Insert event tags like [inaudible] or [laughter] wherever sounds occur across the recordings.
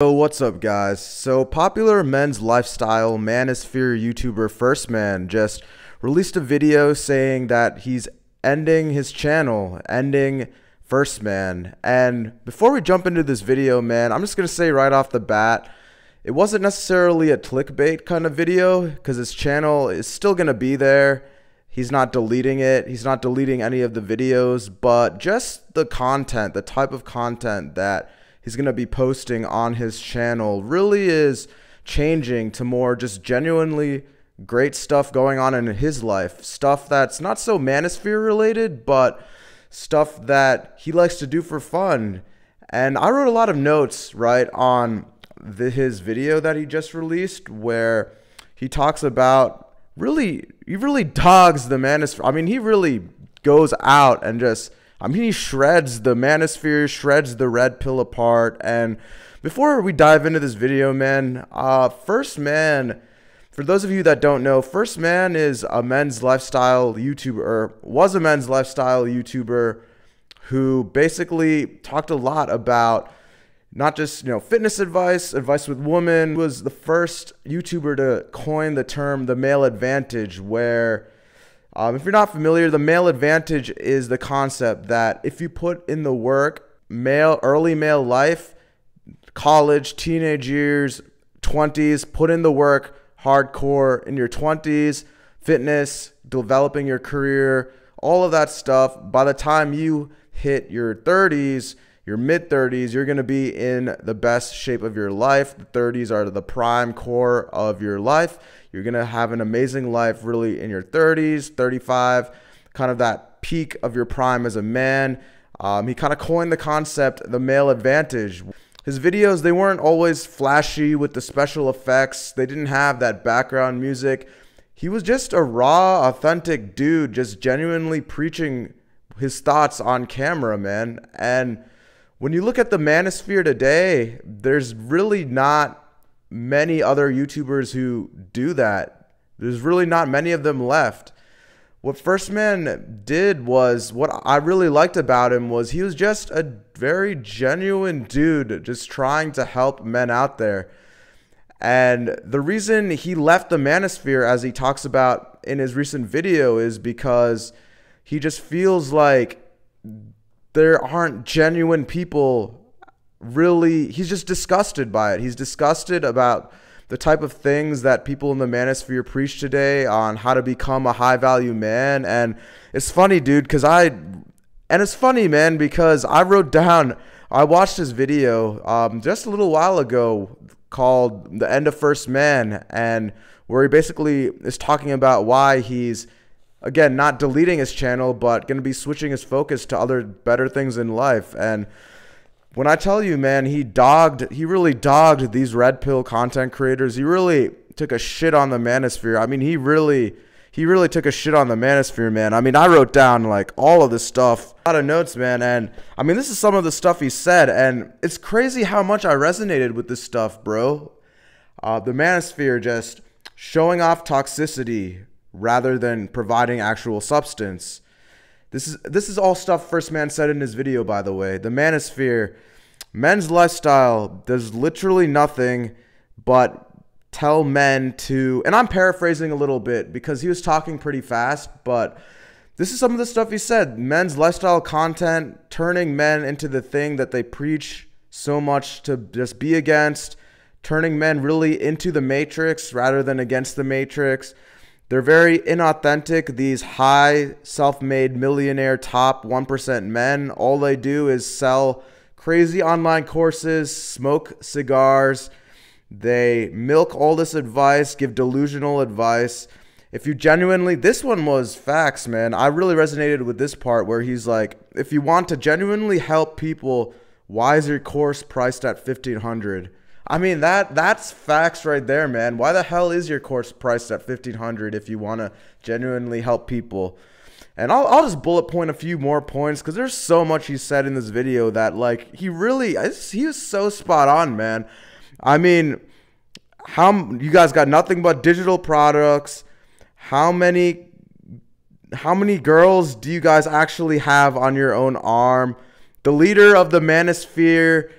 So what's up guys? So popular men's lifestyle manosphere YouTuber First Man just released a video saying that he's ending his channel, ending First Man. And before we jump into this video, man, I'm just going to say right off the bat, it wasn't necessarily a clickbait kind of video because his channel is still going to be there. He's not deleting it. He's not deleting any of the videos, but just the content, the type of content that he's going to be posting on his channel really is changing to more just genuinely great stuff going on in his life. Stuff that's not so manosphere related, but stuff that he likes to do for fun. And I wrote a lot of notes, right, on the, his video that he just released where he talks about really, he really dogs the manosphere. I mean, he really goes out and just I mean, he shreds the manosphere, shreds the red pill apart. And before we dive into this video, man, uh, First Man, for those of you that don't know, First Man is a men's lifestyle YouTuber, or was a men's lifestyle YouTuber who basically talked a lot about not just you know fitness advice, advice with women. Was the first YouTuber to coin the term the male advantage, where um, if you're not familiar, the male advantage is the concept that if you put in the work, male, early male life, college, teenage years, 20s, put in the work hardcore in your 20s, fitness, developing your career, all of that stuff. By the time you hit your 30s, your mid 30s, you're going to be in the best shape of your life. The 30s are the prime core of your life. You're going to have an amazing life really in your 30s, 35, kind of that peak of your prime as a man. Um, he kind of coined the concept the male advantage. His videos, they weren't always flashy with the special effects. They didn't have that background music. He was just a raw, authentic dude, just genuinely preaching his thoughts on camera, man. And when you look at the manosphere today, there's really not many other YouTubers who do that. There's really not many of them left. What First Man did was what I really liked about him was he was just a very genuine dude just trying to help men out there. And the reason he left the manosphere as he talks about in his recent video is because he just feels like there aren't genuine people really he's just disgusted by it. He's disgusted about the type of things that people in the manosphere preach today on how to become a high value man. And it's funny dude because i and it's funny man because i wrote down i watched his video um, just a little while ago called the end of first man and where he basically is talking about why he's again, not deleting his channel, but going to be switching his focus to other better things in life. And when I tell you, man, he dogged, he really dogged these red pill content creators. He really took a shit on the manosphere. I mean, he really, he really took a shit on the manosphere, man. I mean, I wrote down like all of this stuff, a lot of notes, man. And I mean, this is some of the stuff he said. And it's crazy how much I resonated with this stuff, bro. Uh, the manosphere just showing off toxicity, rather than providing actual substance. This is this is all stuff First Man said in his video, by the way. The manosphere, men's lifestyle does literally nothing but tell men to and I'm paraphrasing a little bit because he was talking pretty fast, but this is some of the stuff he said. Men's lifestyle content turning men into the thing that they preach so much to just be against, turning men really into the matrix rather than against the matrix. They're very inauthentic, these high self made millionaire top 1% men. All they do is sell crazy online courses, smoke cigars. They milk all this advice, give delusional advice. If you genuinely, this one was facts, man. I really resonated with this part where he's like, if you want to genuinely help people, why is your course priced at 1500 I mean that that's facts right there, man. Why the hell is your course priced at fifteen hundred if you want to genuinely help people? And I'll, I'll just bullet point a few more points because there's so much he said in this video that like he really he was so spot on, man. I mean, how you guys got nothing but digital products? How many how many girls do you guys actually have on your own arm? The leader of the manosphere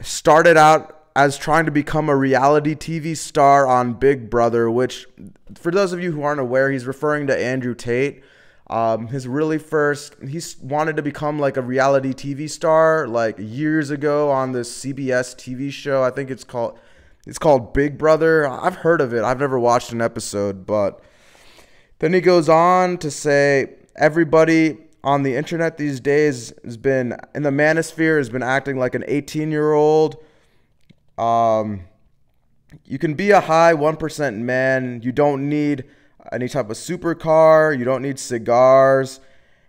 started out as trying to become a reality TV star on Big Brother, which, for those of you who aren't aware, he's referring to Andrew Tate. Um, his really first, he wanted to become like a reality TV star like years ago on this CBS TV show. I think it's called, it's called Big Brother. I've heard of it. I've never watched an episode, but then he goes on to say everybody on the internet these days has been in the manosphere has been acting like an 18 year old. Um, you can be a high 1% man. You don't need any type of supercar. You don't need cigars.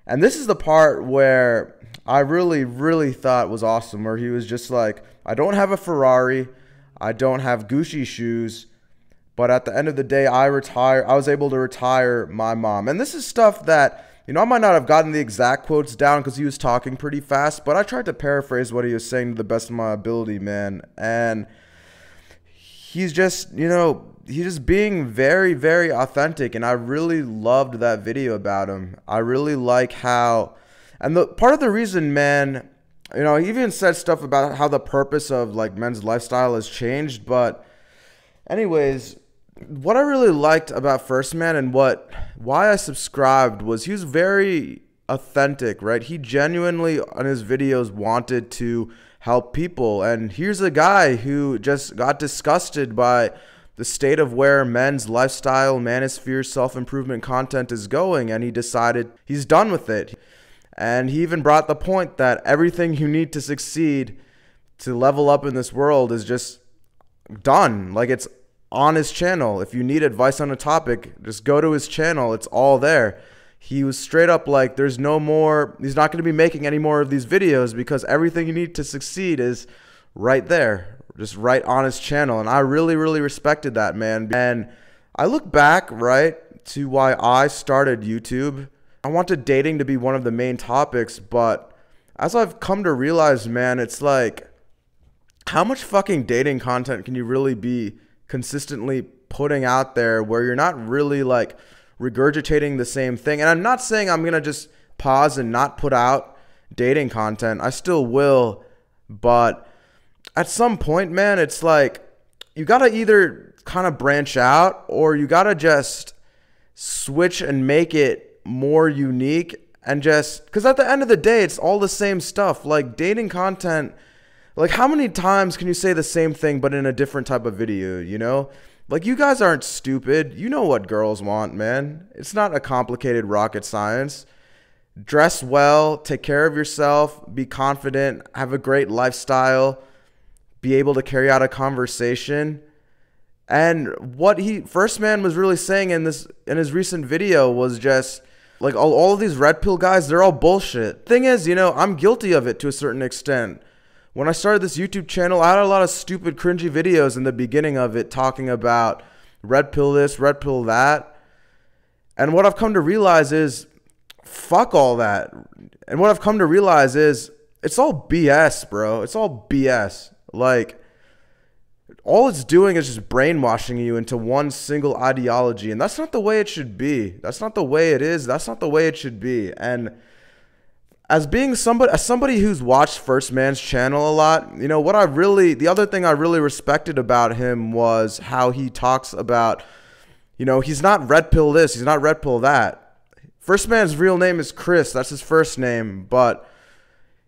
And this is the part where I really, really thought was awesome, where he was just like, I don't have a Ferrari. I don't have Gucci shoes. But at the end of the day, I retire. I was able to retire my mom. And this is stuff that, you know, I might not have gotten the exact quotes down because he was talking pretty fast, but I tried to paraphrase what he was saying to the best of my ability, man. And he's just, you know, he's just being very, very authentic. And I really loved that video about him. I really like how, and the part of the reason, man, you know, he even said stuff about how the purpose of like men's lifestyle has changed. But, anyways, what I really liked about First Man and what why I subscribed was he was very authentic, right? He genuinely on his videos wanted to help people. And here's a guy who just got disgusted by the state of where men's lifestyle, manosphere, self improvement content is going, and he decided he's done with it. And he even brought the point that everything you need to succeed to level up in this world is just done. Like it's on his channel. If you need advice on a topic, just go to his channel. It's all there. He was straight up like, there's no more, he's not going to be making any more of these videos because everything you need to succeed is right there, just right on his channel. And I really, really respected that, man. And I look back, right, to why I started YouTube. I wanted dating to be one of the main topics, but as I've come to realize, man, it's like, how much fucking dating content can you really be consistently putting out there where you're not really like regurgitating the same thing. And I'm not saying I'm going to just pause and not put out dating content. I still will, but at some point, man, it's like you got to either kind of branch out or you got to just switch and make it more unique and just because at the end of the day, it's all the same stuff. Like dating content like, how many times can you say the same thing but in a different type of video, you know? Like, you guys aren't stupid. You know what girls want, man. It's not a complicated rocket science. Dress well, take care of yourself, be confident, have a great lifestyle, be able to carry out a conversation. And what he first man was really saying in this in his recent video was just like all, all of these red pill guys, they're all bullshit. Thing is, you know, I'm guilty of it to a certain extent when I started this YouTube channel, I had a lot of stupid, cringy videos in the beginning of it talking about red pill this, red pill that. And what I've come to realize is fuck all that. And what I've come to realize is it's all BS, bro. It's all BS. Like, all it's doing is just brainwashing you into one single ideology. And that's not the way it should be. That's not the way it is. That's not the way it should be. And as being somebody as somebody who's watched First Man's channel a lot, you know, what I really the other thing I really respected about him was how he talks about you know, he's not red pill this, he's not red pill that. First Man's real name is Chris, that's his first name, but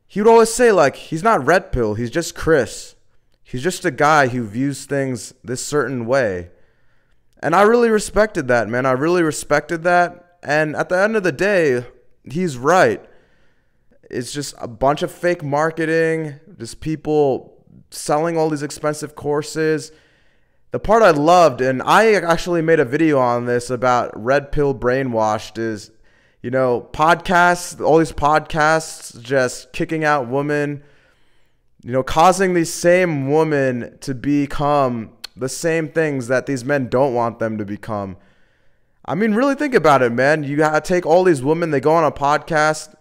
he would always say like he's not red pill, he's just Chris. He's just a guy who views things this certain way. And I really respected that, man. I really respected that. And at the end of the day, he's right it's just a bunch of fake marketing, just people selling all these expensive courses. The part I loved, and I actually made a video on this about red pill brainwashed, is you know, podcasts, all these podcasts just kicking out women, you know, causing these same women to become the same things that these men don't want them to become. I mean, really think about it, man. You gotta take all these women, they go on a podcast,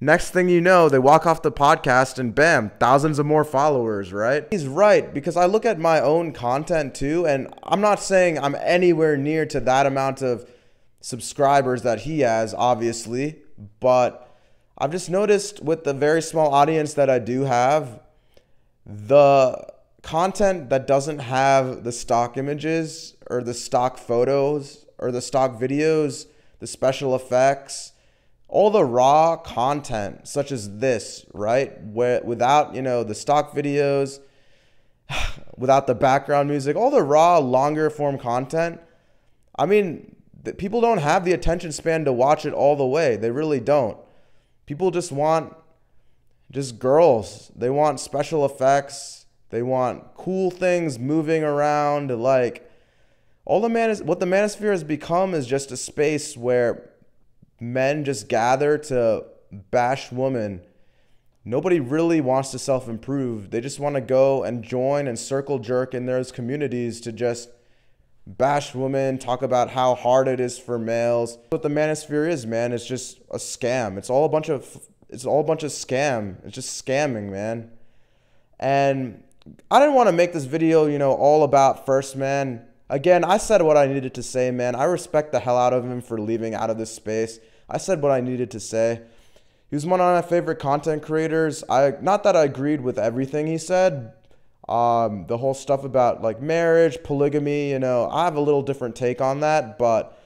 Next thing you know, they walk off the podcast and bam, thousands of more followers, right? He's right because I look at my own content too, and I'm not saying I'm anywhere near to that amount of subscribers that he has, obviously, but I've just noticed with the very small audience that I do have, the content that doesn't have the stock images or the stock photos or the stock videos, the special effects, all the raw content such as this, right? Where without, you know, the stock videos, [sighs] without the background music, all the raw longer form content. I mean, people don't have the attention span to watch it all the way. They really don't. People just want just girls. They want special effects. They want cool things moving around like all the man is what the manosphere has become is just a space where men just gather to bash women. Nobody really wants to self improve. They just want to go and join and circle jerk in those communities to just bash women, talk about how hard it is for males. What the manosphere is, man, it's just a scam. It's all a bunch of it's all a bunch of scam. It's just scamming, man. And I didn't want to make this video, you know, all about First Man. Again, I said what I needed to say, man. I respect the hell out of him for leaving out of this space. I said what I needed to say. He was one of my favorite content creators. I not that I agreed with everything he said. Um, the whole stuff about like marriage, polygamy, you know, I have a little different take on that, but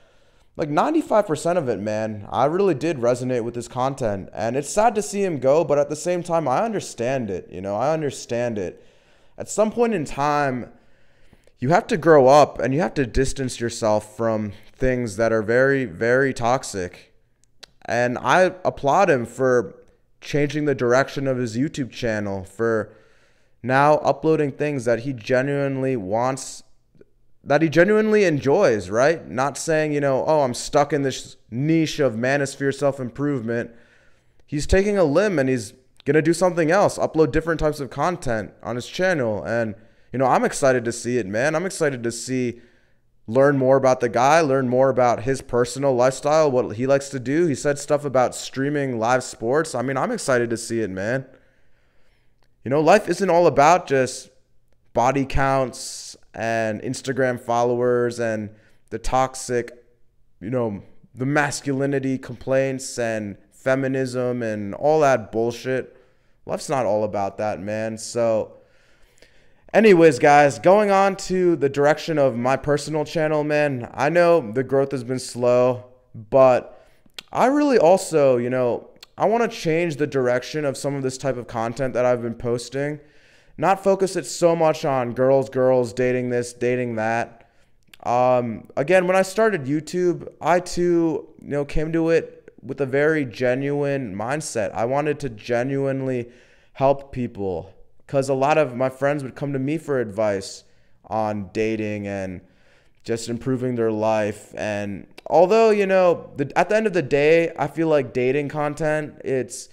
like 95% of it, man, I really did resonate with his content. And it's sad to see him go, but at the same time, I understand it. You know, I understand it. At some point in time, you have to grow up and you have to distance yourself from things that are very, very toxic. And I applaud him for changing the direction of his YouTube channel, for now uploading things that he genuinely wants that he genuinely enjoys, right? Not saying, you know, oh, I'm stuck in this niche of manosphere self improvement. He's taking a limb and he's going to do something else, upload different types of content on his channel. And, you know, I'm excited to see it, man. I'm excited to see, learn more about the guy, learn more about his personal lifestyle, what he likes to do. He said stuff about streaming live sports. I mean, I'm excited to see it, man. You know, life isn't all about just body counts and Instagram followers and the toxic, you know, the masculinity complaints and feminism and all that bullshit. Life's not all about that, man. So, anyways, guys, going on to the direction of my personal channel, man, I know the growth has been slow, but I really also, you know, I want to change the direction of some of this type of content that I've been posting not focus it so much on girls, girls, dating this, dating that. Um, again, when I started YouTube, I too, you know, came to it with a very genuine mindset. I wanted to genuinely help people because a lot of my friends would come to me for advice on dating and just improving their life. And although, you know, the, at the end of the day, I feel like dating content, it's,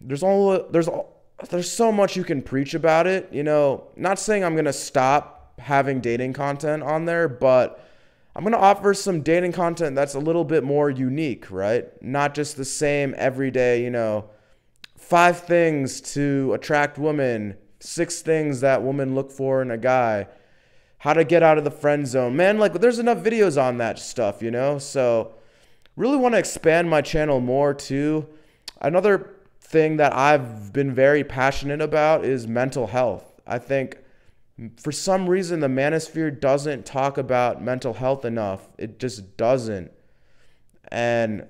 there's all, there's all, there's so much you can preach about it. You know, not saying I'm going to stop having dating content on there, but I'm going to offer some dating content that's a little bit more unique, right? Not just the same everyday, you know, five things to attract women, six things that women look for in a guy, how to get out of the friend zone. Man, like there's enough videos on that stuff, you know? So, really want to expand my channel more too. Another thing that I've been very passionate about is mental health. I think for some reason the manosphere doesn't talk about mental health enough. It just doesn't. And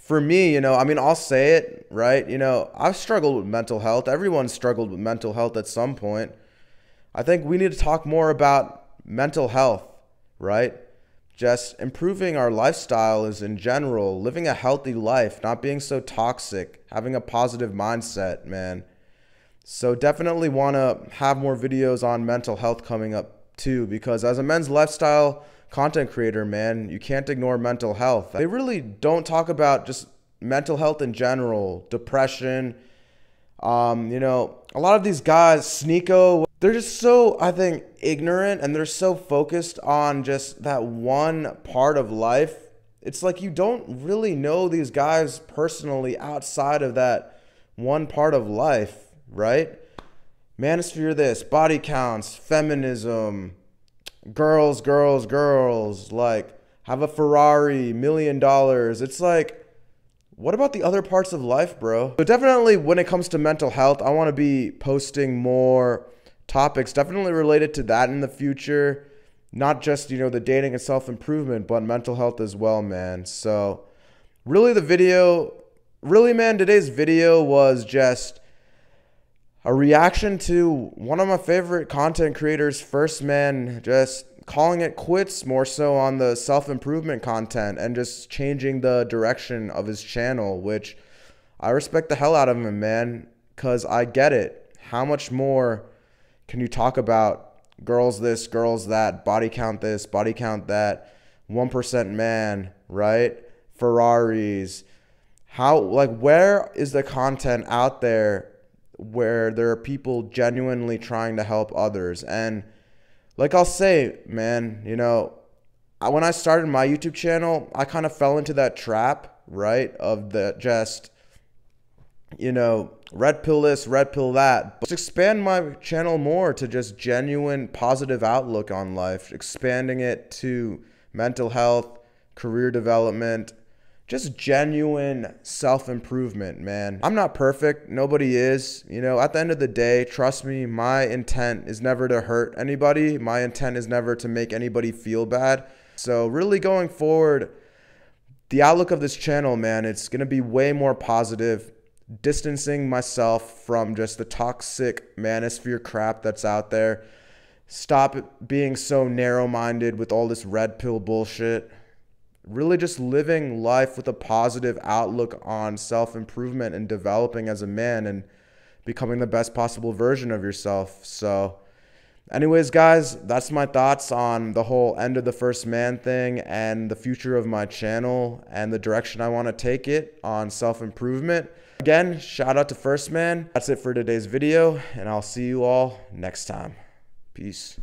for me, you know, I mean, I'll say it, right? You know, I've struggled with mental health. Everyone's struggled with mental health at some point. I think we need to talk more about mental health, right? just improving our lifestyle is in general, living a healthy life, not being so toxic, having a positive mindset, man. So definitely want to have more videos on mental health coming up too because as a men's lifestyle content creator, man, you can't ignore mental health. They really don't talk about just mental health in general, depression. Um, you know, a lot of these guys, Sneako, they're just so I think ignorant and they're so focused on just that one part of life. It's like you don't really know these guys personally outside of that one part of life, right? Manosphere this, body counts, feminism, girls, girls, girls, like have a Ferrari, million dollars. It's like what about the other parts of life, bro? So definitely when it comes to mental health, I want to be posting more topics definitely related to that in the future. Not just, you know, the dating and self improvement, but mental health as well, man. So, really, the video, really, man, today's video was just a reaction to one of my favorite content creators, First Man, just calling it quits more so on the self improvement content and just changing the direction of his channel, which I respect the hell out of him, man, because I get it. How much more can you talk about girls this, girls that, body count this, body count that, 1% man, right? Ferraris. How, like, where is the content out there where there are people genuinely trying to help others. And like I'll say, man, you know, when I started my YouTube channel, I kind of fell into that trap, right? Of the just, you know, red pill this, red pill that. But expand my channel more to just genuine positive outlook on life, expanding it to mental health, career development, just genuine self improvement, man. I'm not perfect. Nobody is. You know, at the end of the day, trust me, my intent is never to hurt anybody. My intent is never to make anybody feel bad. So, really going forward, the outlook of this channel, man, it's going to be way more positive, distancing myself from just the toxic manosphere crap that's out there. Stop being so narrow minded with all this red pill bullshit really just living life with a positive outlook on self improvement and developing as a man and becoming the best possible version of yourself. So, anyways, guys, that's my thoughts on the whole end of the first man thing and the future of my channel and the direction I want to take it on self improvement. Again, shout out to First Man. That's it for today's video, and I'll see you all next time. Peace.